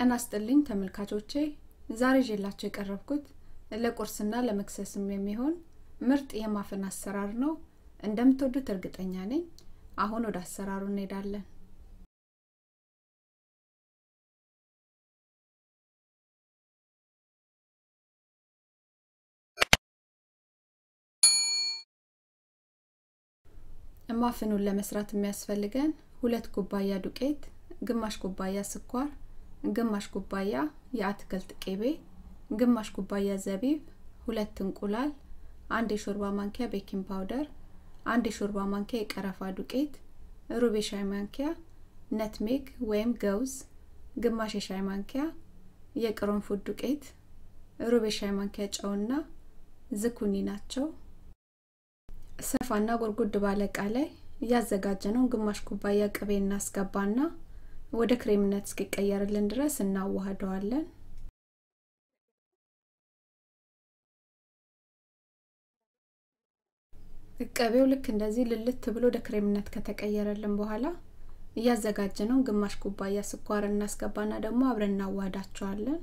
ጤና ይስጥልኝ ተመልካቾቼ። ዛሬ ይዤላችሁ የቀረብኩት ለቁርስና ለመክሰስም የሚሆን ምርጥ የማፍን አሰራር ነው። እንደምትወዱት እርግጠኛ ነኝ። አሁን ወደ አሰራሩ እንሄዳለን። ማፍኑን ለመስራት የሚያስፈልገን ሁለት ኩባያ ዱቄት ግማሽ ኩባያ ስኳር ግማሽ ኩባያ የአትክልት ቅቤ ግማሽ ኩባያ ዘቢብ ሁለት እንቁላል አንድ የሾርባ ማንኪያ baking powder አንድ የሾርባ ማንኪያ የቀረፋ ዱቄት ሩብ የሻይ ማንኪያ nutmeg ወይም ገውዝ ግማሽ የሻይ ማንኪያ የቅርንፉድ ዱቄት ሩብ የሻይ ማንኪያ ጨውና ዝኩኒ ናቸው። ሰፋና ጎርጉድ ባለ እቃ ላይ እያዘጋጀነውን ግማሽ ኩባያ ቅቤ እናስገባና ወደ ክሬምነት እስኪቀየርልን ድረስ እናዋህደዋለን። ቅቤው ልክ እንደዚህ ልልት ብሎ ወደ ክሬምነት ከተቀየረልን በኋላ እያዘጋጀነውን ግማሽ ኩባያ ስኳር እናስገባና ደግሞ አብረን እናዋህዳቸዋለን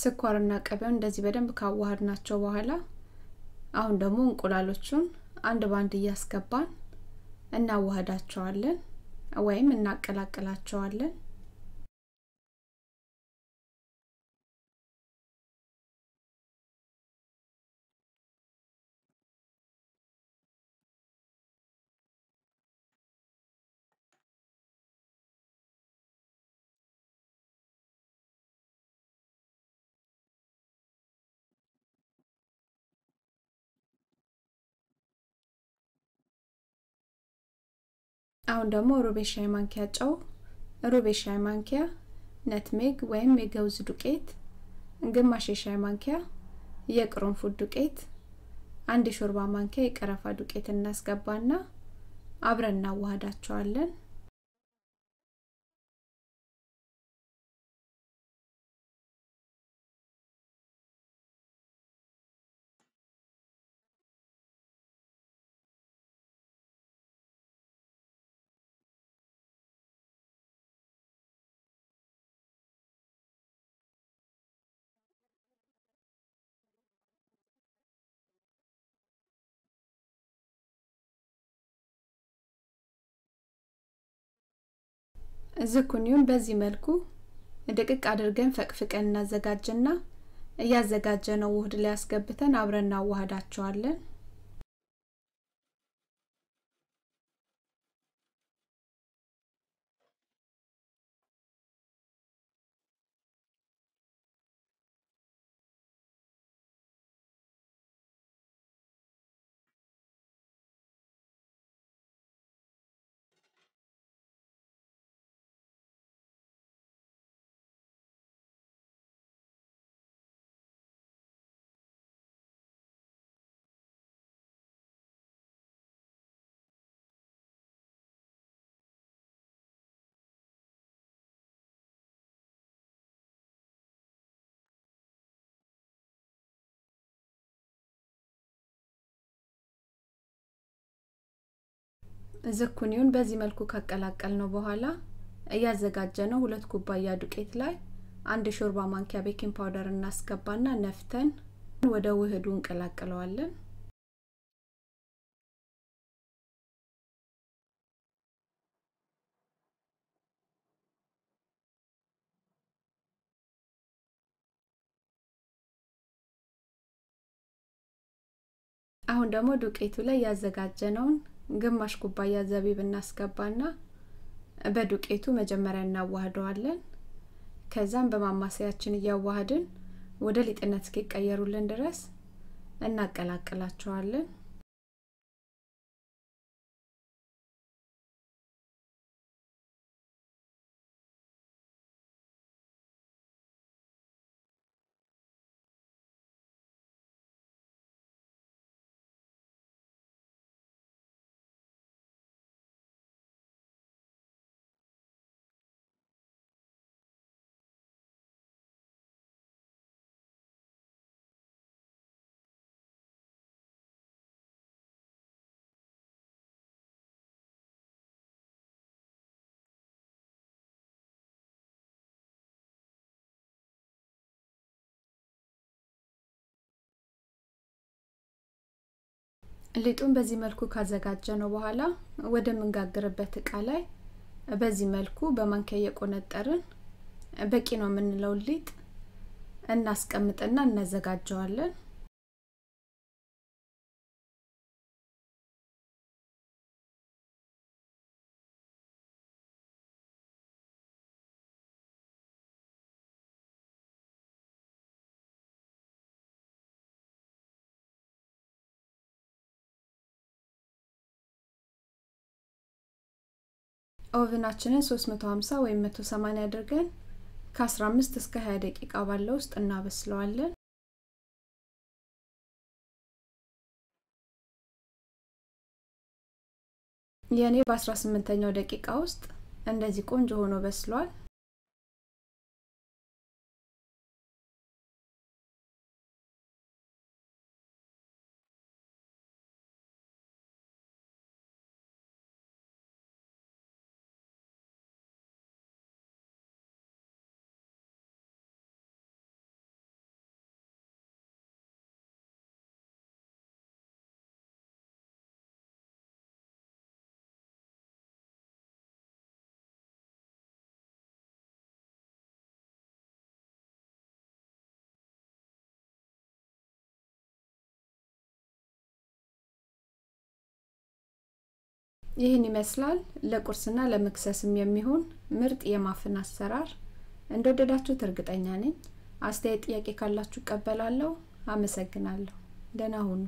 ስኳርና ቅቤውን እንደዚህ በደንብ ካዋሃድ ናቸው በኋላ አሁን ደግሞ እንቁላሎቹን አንድ ባንድ እያስገባን እናዋህዳቸዋለን ወይም እናቀላቅላቸዋለን አሁን ደግሞ ሩብ ሻይ ማንኪያ ጨው ሩብ ሻይ ማንኪያ ነትሜግ ወይም የገውዝ ዱቄት ግማሽ የሻይ ማንኪያ የቅርንፉድ ዱቄት አንድ የሾርባ ማንኪያ የቀረፋ ዱቄት እናስገባና አብረን እናዋህዳቸዋለን ዝኩኒውን በዚህ መልኩ ድቅቅ አድርገን ፈቅፍቀን እናዘጋጅና እያዘጋጀነው ውህድ ላይ አስገብተን አብረን እናዋህዳቸዋለን ዝኩኒውን በዚህ መልኩ ካቀላቀልነው በኋላ እያዘጋጀ ነው ሁለት ኩባያ ዱቄት ላይ አንድ ሾርባ ማንኪያ baking powder እናስገባና ነፍተን ወደ ውህዱ እንቀላቅለዋለን። አሁን ደግሞ ዱቄቱ ላይ ያዘጋጀነውን ግማሽ ኩባያ ዘቢብ እናስገባና በዱቄቱ መጀመሪያ እናዋህደዋለን። ከዛም በማማሰያችን እያዋህድን ወደ ሊጥነት እስኪቀየሩልን ድረስ እናቀላቅላቸዋለን ሊጡን በዚህ መልኩ ካዘጋጀ ነው በኋላ ወደ ምንጋግርበት እቃ ላይ በዚህ መልኩ በማንኪያ እየቆነጠርን በቂ ነው የምንለውን ሊጥ እናስቀምጥና እናዘጋጀዋለን ኦቨናችንን 350 ወይም 180 አድርገን ከ15 እስከ 20 ደቂቃ ባለው ውስጥ እናበስለዋለን። የእኔ በ18ኛው ደቂቃ ውስጥ እንደዚህ ቆንጆ ሆኖ በስሏል ይህን ይመስላል። ለቁርስና ለመክሰስም የሚሆን ምርጥ የማፍን አሰራር። እንደወደዳችሁት እርግጠኛ ነኝ። አስተያየት ጥያቄ ካላችሁ ቀበላለሁ አመሰግናለሁ። ደህና ሁኑ